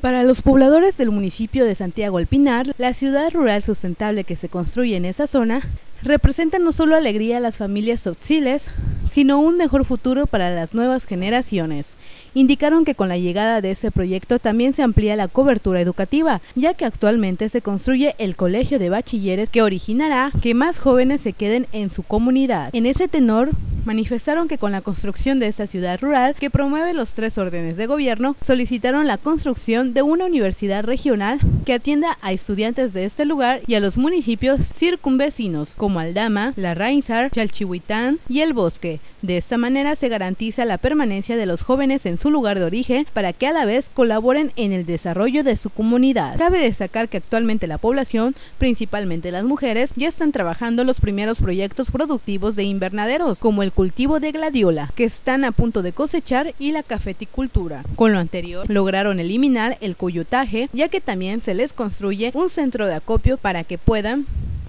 Para los pobladores del municipio de Santiago El Pinar, la ciudad rural sustentable que se construye en esa zona representa no solo alegría a las familias tzotziles, sino un mejor futuro para las nuevas generaciones. Indicaron que con la llegada de ese proyecto también se amplía la cobertura educativa, ya que actualmente se construye el colegio de bachilleres que originará que más jóvenes se queden en su comunidad. En ese tenor, manifestaron que con la construcción de esta ciudad rural, que promueve los tres órdenes de gobierno, solicitaron la construcción de una universidad regional que atienda a estudiantes de este lugar y a los municipios circunvecinos como Aldama, La Rainsar, Chalchihuitán y El Bosque. De esta manera se garantiza la permanencia de los jóvenes en su lugar de origen para que a la vez colaboren en el desarrollo de su comunidad. Cabe destacar que actualmente la población, principalmente las mujeres, ya están trabajando los primeros proyectos productivos de invernaderos, como el cultivo de gladiola, que están a punto de cosechar, y la cafeticultura. Con lo anterior, lograron eliminar el coyotaje, ya que también se les construye un centro de acopio para que puedan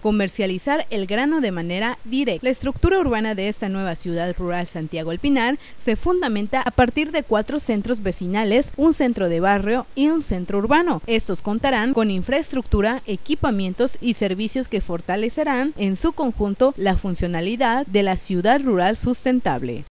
comercializar el grano de manera directa. La estructura urbana de esta nueva ciudad rural Santiago El Pinar se fundamenta a partir de cuatro centros vecinales, un centro de barrio y un centro urbano. Estos contarán con infraestructura, equipamientos y servicios que fortalecerán en su conjunto la funcionalidad de la ciudad rural sustentable.